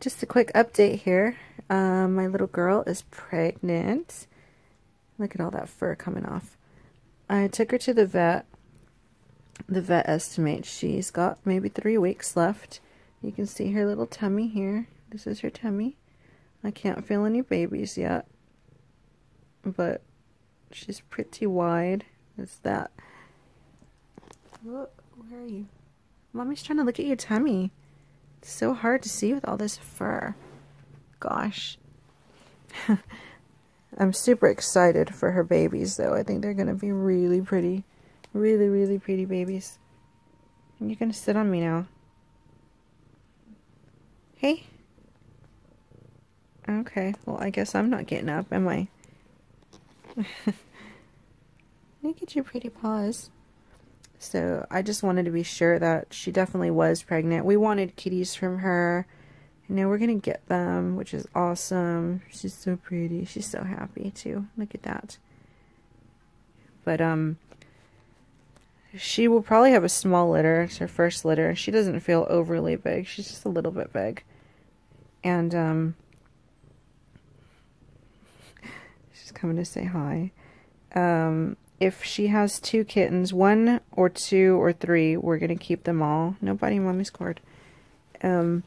just a quick update here. Um, my little girl is pregnant. Look at all that fur coming off. I took her to the vet. The vet estimates she's got maybe three weeks left. You can see her little tummy here. This is her tummy. I can't feel any babies yet. But she's pretty wide. It's that. Look, where are you? Mommy's trying to look at your tummy. It's so hard to see with all this fur. Gosh. I'm super excited for her babies, though. I think they're going to be really pretty. Really, really pretty babies. You're going to sit on me now. Hey. Okay, well, I guess I'm not getting up, am I? Look at your pretty paws. So I just wanted to be sure that she definitely was pregnant. We wanted kitties from her. And now we're going to get them, which is awesome. She's so pretty. She's so happy, too. Look at that. But, um, she will probably have a small litter. It's her first litter. She doesn't feel overly big. She's just a little bit big. And, um, she's coming to say hi. Um, if she has two kittens, one or two or three, we're going to keep them all. Nobody mommy's cord. Um,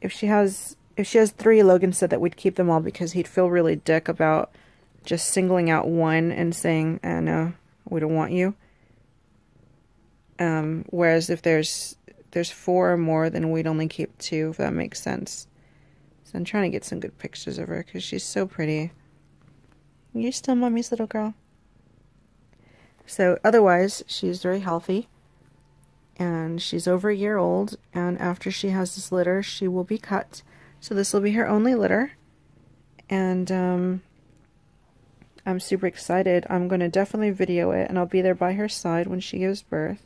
if she has if she has three, Logan said that we'd keep them all because he'd feel really dick about just singling out one and saying, oh, no, we don't want you. Um, whereas if there's there's four or more, then we'd only keep two, if that makes sense. So I'm trying to get some good pictures of her because she's so pretty. You're still mommy's little girl. So otherwise, she's very healthy. And she's over a year old. And after she has this litter she will be cut. So this will be her only litter. And um, I'm super excited. I'm going to definitely video it and I'll be there by her side when she gives birth.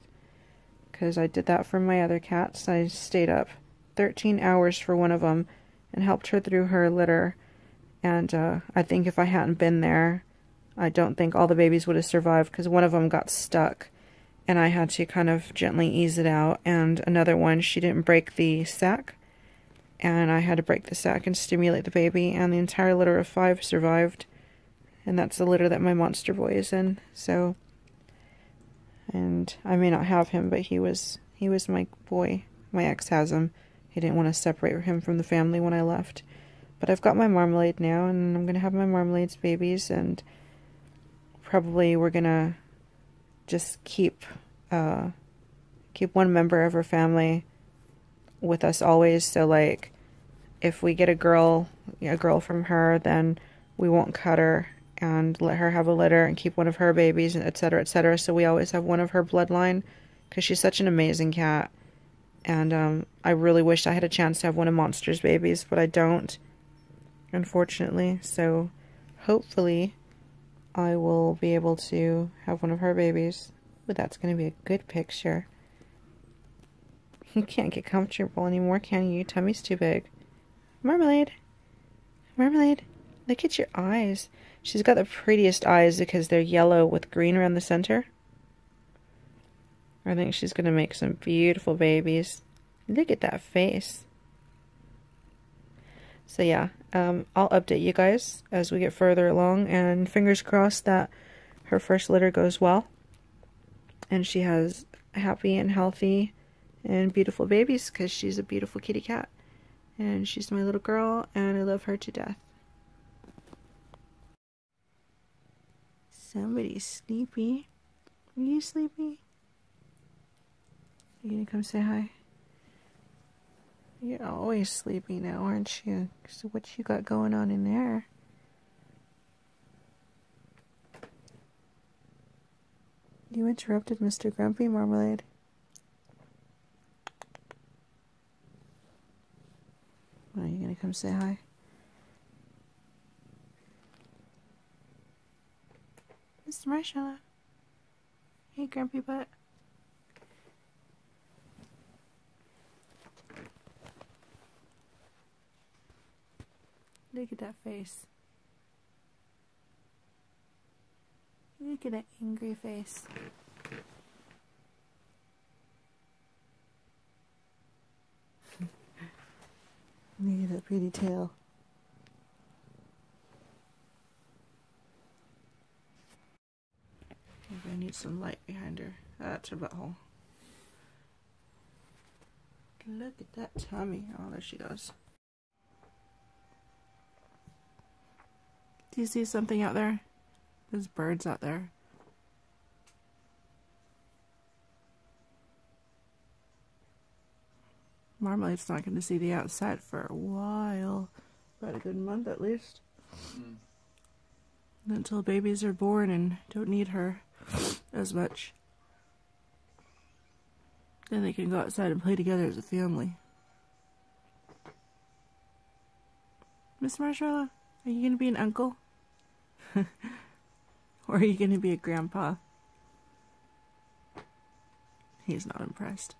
Because I did that for my other cats. I stayed up 13 hours for one of them and helped her through her litter. And uh, I think if I hadn't been there I don't think all the babies would have survived because one of them got stuck and I had to kind of gently ease it out. And another one, she didn't break the sac, and I had to break the sac and stimulate the baby, and the entire litter of five survived. And that's the litter that my monster boy is in. So, and I may not have him, but he was he was my boy. My ex has him. He didn't want to separate him from the family when I left. But I've got my marmalade now, and I'm gonna have my marmalades babies, and probably we're gonna just keep uh, keep one member of her family with us always. So like, if we get a girl, a girl from her, then we won't cut her and let her have a litter and keep one of her babies, etc., etc. So we always have one of her bloodline because she's such an amazing cat. And um, I really wish I had a chance to have one of Monster's babies, but I don't, unfortunately. So hopefully I will be able to have one of her babies. But that's going to be a good picture. You can't get comfortable anymore, can you? Your tummy's too big. Marmalade. Marmalade. Look at your eyes. She's got the prettiest eyes because they're yellow with green around the center. I think she's going to make some beautiful babies. Look at that face. So yeah, um, I'll update you guys as we get further along, and fingers crossed that her first litter goes well, and she has happy and healthy and beautiful babies, because she's a beautiful kitty cat, and she's my little girl, and I love her to death. Somebody's sleepy. Are you sleepy? Are you gonna come say hi? You're always sleepy now, aren't you? So what you got going on in there? You interrupted Mr. Grumpy Marmalade. Are you gonna come say hi? Mr. Marshmallow. Hey, Grumpy Butt. Look at that face. Look at that angry face. Look at that pretty tail. Maybe I need some light behind her. That's her butthole. Look at that tummy. Oh, there she goes. Do you see something out there? There's birds out there. Marmalade's not going to see the outside for a while. About a good month at least. Mm. Until babies are born and don't need her as much. Then they can go outside and play together as a family. Miss Marshmallow, are you going to be an uncle? or are you going to be a grandpa? He's not impressed.